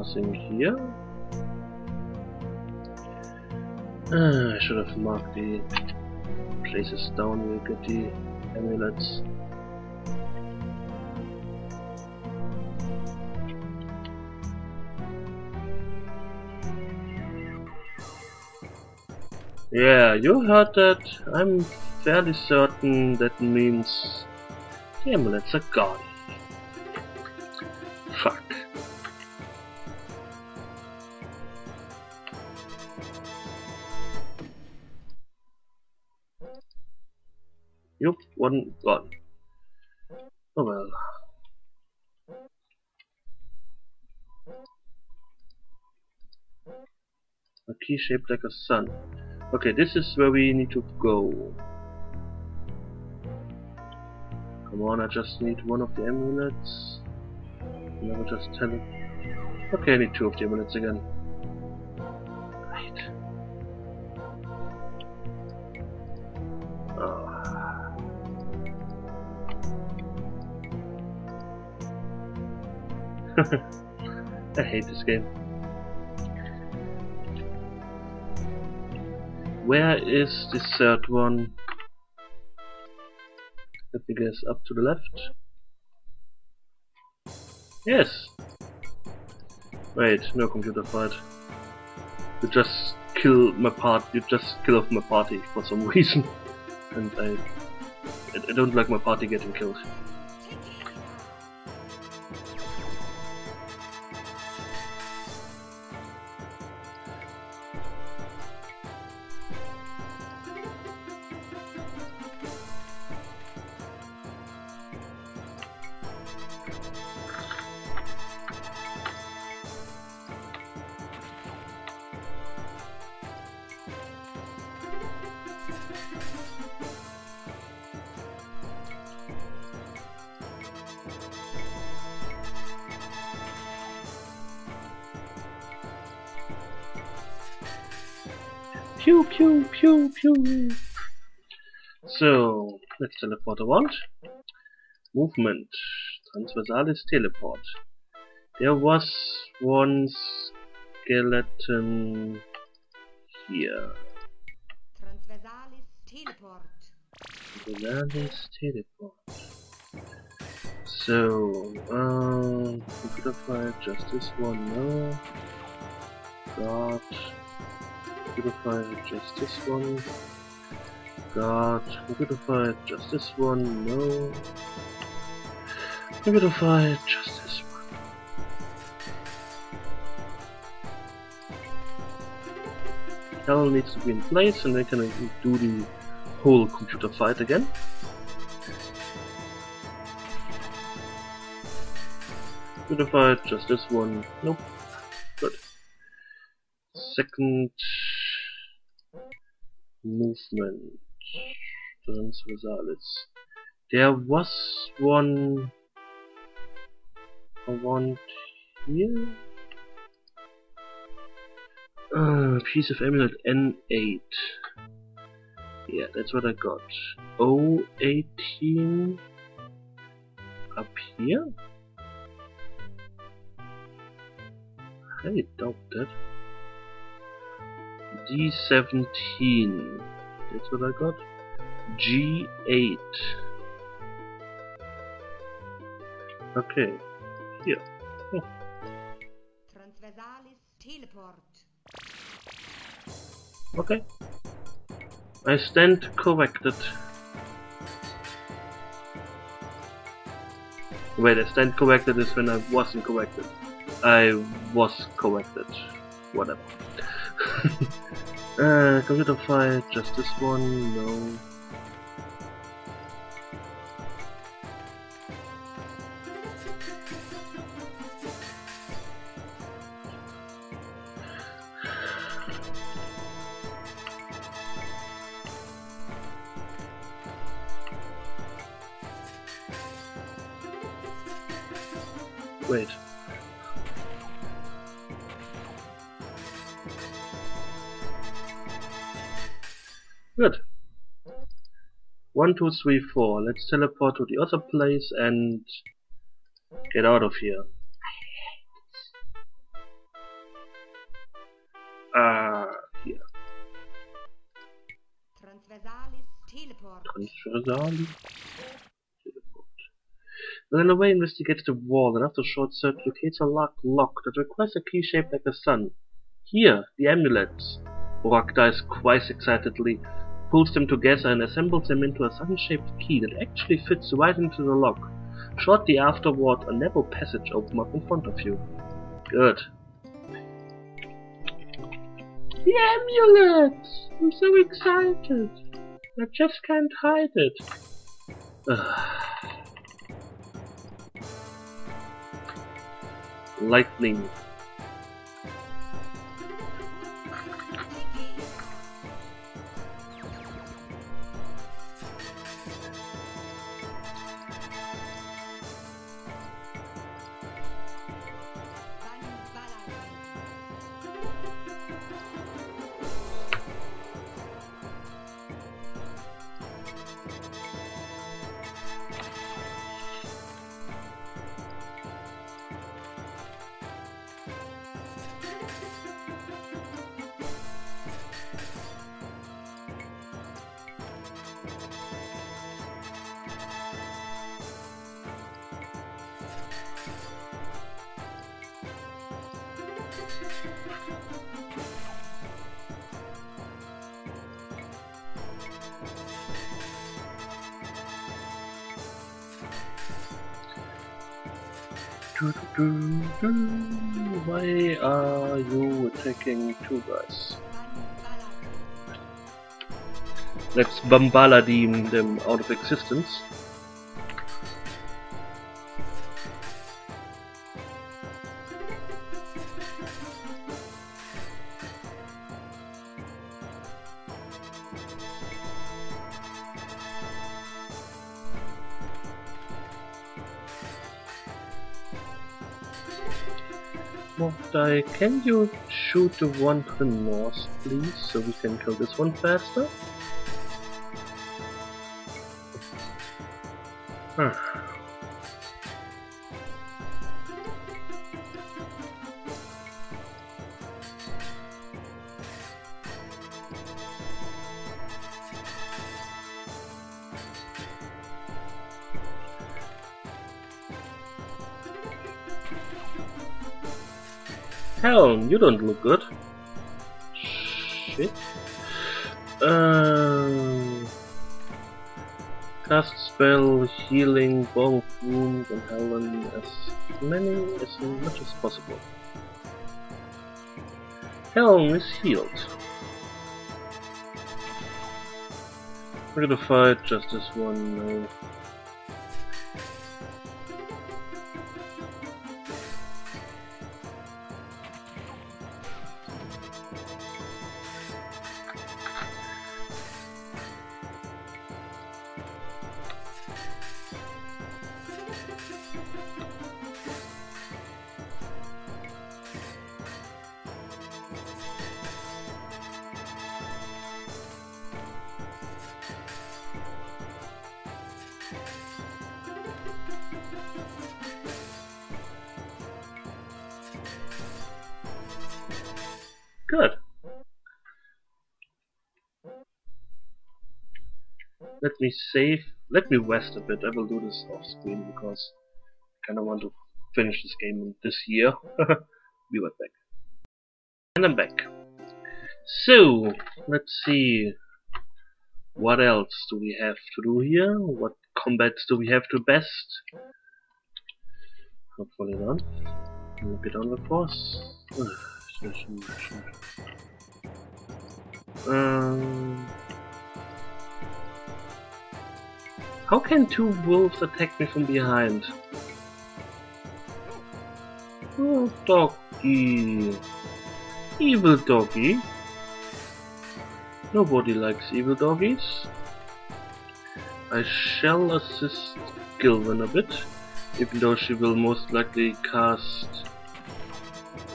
Nothing here. Uh, I should have marked the places down you get the amulets. Yeah, you heard that. I'm fairly certain that means the amulets are gone. Fuck. Yup, one gone. Oh well. A key shaped like a sun. Okay, this is where we need to go. Come on, I just need one of the amulets. And I will just tell it. Okay, I need two of the amulets again. I hate this game. Where is the third one? Let me guess, up to the left? Yes! Wait, no computer fight. You just kill my part, you just kill off my party for some reason. And I, I don't like my party getting killed. Pew pew pew pew. So, let's teleport around. Movement. Transversalis teleport. There was one skeleton here. Transversalis teleport. Transversalis teleport. So, um, computer file, just this one, no. God. Computer file, just this one. God. Computer file, just this one, no. Computer file, just this one. Hell needs to be in place and then can I do the whole computer fight again. Computer fight, just this one. Nope. Good. Second movement. Transversalis. There was one around here. Uh, piece of amulet N8. Yeah, that's what I got. O18 up here? I doubt that. D17. That's what I got. G8. Okay. Here. Transversalis teleport. Okay. I stand corrected. Wait, I stand corrected is when I wasn't corrected. I was corrected. Whatever. uh, computer file, just this one, no. Wait. Good. One, two, three, four. Let's teleport to the other place and get out of here. Ah, here. Transversalis teleport. Transversali. Teleport. Then away investigates the wall and after a short search locates a lock lock that requires a key shaped like a sun. Here, the amulets. Borak dies quite excitedly, pulls them together and assembles them into a sun-shaped key that actually fits right into the lock. Shortly afterward, a narrow passage opens up in front of you. Good. The amulet! I'm so excited. I just can't hide it. Lightning. Why are you attacking two guys? Let's Bambaladam them out of existence. Mordai, can you shoot the one to the north, please, so we can kill this one faster? Huh. Hell, you don't look good. Shit. Um, cast spell, healing, ball of wounds on Helen as many as much as possible. Helen is healed. We're gonna fight just this one now. Let me save. Let me rest a bit. I will do this off screen because I kind of want to finish this game this year. Be right back. And I'm back. So, let's see. What else do we have to do here? What combats do we have to best? Hopefully not. Look it on the force. Um, how can two wolves attack me from behind? Oh, doggy. Evil doggy. Nobody likes evil doggies. I shall assist Gilvin a bit, even though she will most likely cast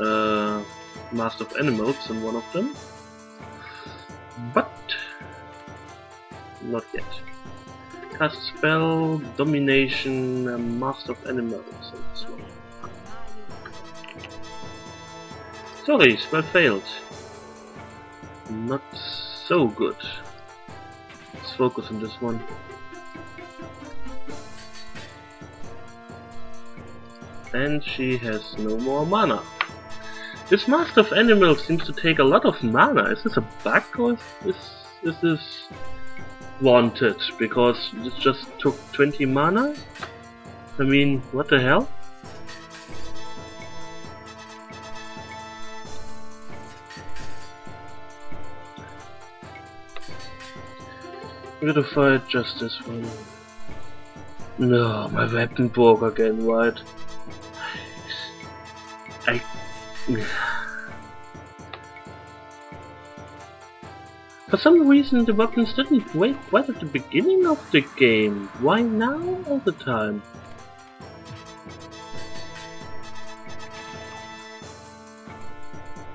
uh, Master of Animals in one of them. But not yet. Cast spell, domination, uh, Master of Animals. Sorry, spell failed. not so good. Let's focus on this one. And she has no more mana. This Master of Animals seems to take a lot of mana. Is this a bug or is, is this wanted? Because it just took 20 mana? I mean, what the hell? Fight just this one. No, my weapon broke again, right? I... For some reason the weapons didn't break right at the beginning of the game. Why now all the time?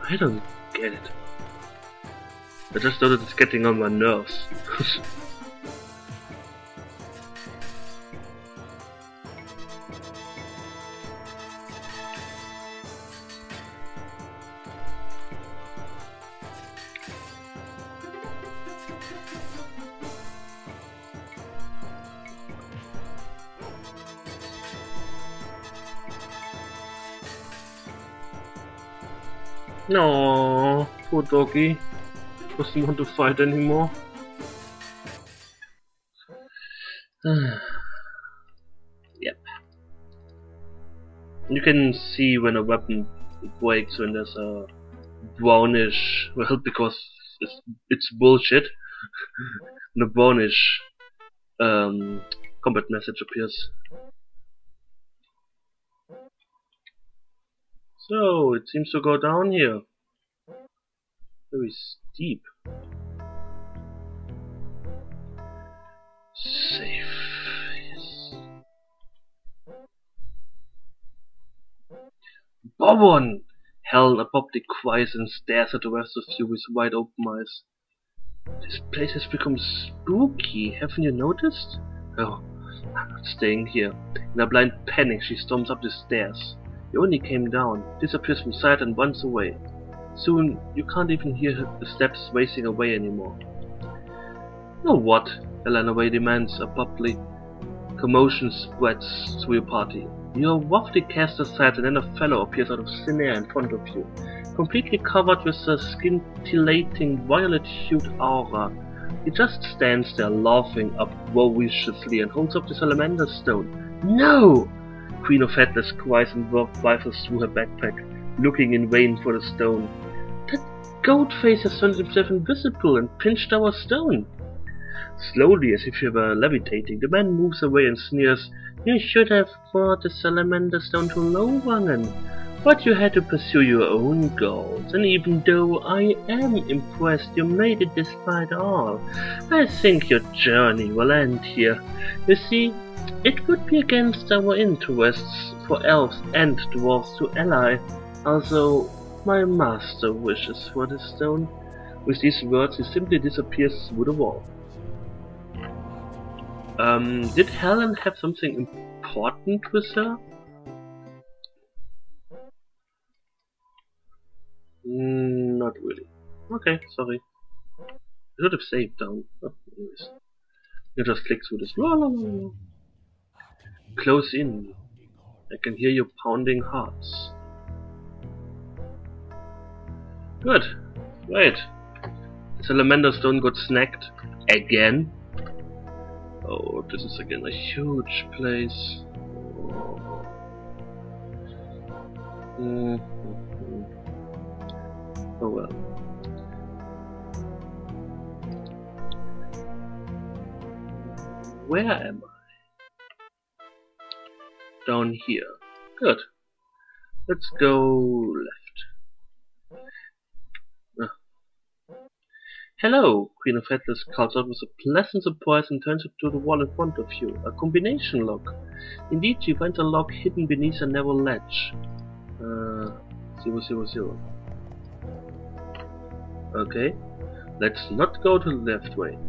I don't get it. I just know that it's getting on my nerves. No, poor doggy. Doesn't want to fight anymore. yep. You can see when a weapon breaks when there's a brownish, well, because it's, it's bullshit. the brownish um, combat message appears. So, it seems to go down here. Very steep. Safe. Yes. Bobon! Hell, Apoptic cries and stares at the rest of you with wide open eyes. This place has become spooky, haven't you noticed? Oh, I'm not staying here. In a blind panic, she storms up the stairs. You only came down, disappears from sight and runs away. Soon, you can't even hear the steps racing away anymore. Know what? Elena Way demands abruptly. Commotion spreads through your party. You are roughly cast aside and then a fellow appears out of thin air in front of you. Completely covered with a scintillating violet-hued aura. He just stands there laughing uproariously and holds up the salamander stone. No! Queen of Headless cries and rifles through her backpack, looking in vain for the stone. That goat face has turned himself invisible and pinched our stone. Slowly, as if he were levitating, the man moves away and sneers, You should have brought the salamander stone to Lowangen, but you had to pursue your own goals, and even though I am impressed you made it despite all, I think your journey will end here. You see, it would be against our interests for elves and dwarves to ally, although my master wishes for the stone. With these words he simply disappears through the wall. Um, did Helen have something important with her? Mm, not really. Okay, sorry. I should have saved down. Oh, anyways. You just click through this. La, la, la. Close in. I can hear your pounding hearts. Good. Wait. Salamander Stone got snagged. Again? Oh, this is again a huge place. Oh. Mm -hmm. oh well. Where am I? Down here. Good. Let's go left. Hello! Queen of Headless calls out with a pleasant surprise and turns up to the wall in front of you. A combination lock. Indeed, you find a lock hidden beneath a narrow ledge. Uh, zero, zero, zero. Okay. Let's not go to the left way.